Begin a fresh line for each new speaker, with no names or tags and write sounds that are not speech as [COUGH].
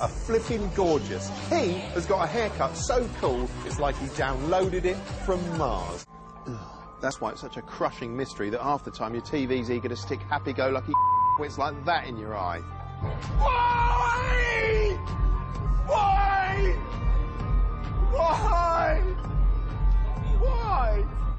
are flipping gorgeous. He has got a haircut so cool, it's like he downloaded it from Mars. That's why it's such a crushing mystery that half the time your TV's eager to stick happy-go-lucky [LAUGHS] wits like that in your eye.
Whoa!